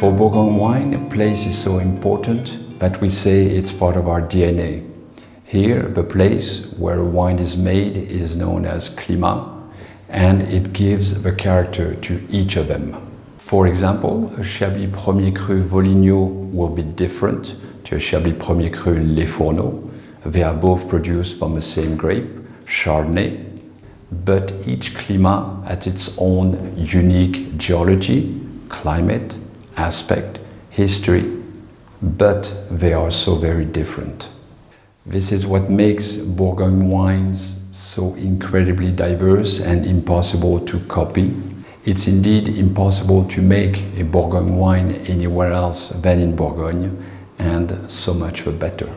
For Bourgogne wine, place is so important that we say it's part of our DNA. Here, the place where wine is made is known as climat, and it gives the character to each of them. For example, a Chablis Premier Cru Vaulignot will be different to a Chablis Premier Cru Les Fourneaux. They are both produced from the same grape, Chardonnay, but each climat has its own unique geology, climate, aspect, history, but they are so very different. This is what makes Bourgogne wines so incredibly diverse and impossible to copy. It's indeed impossible to make a Bourgogne wine anywhere else than in Bourgogne, and so much the better.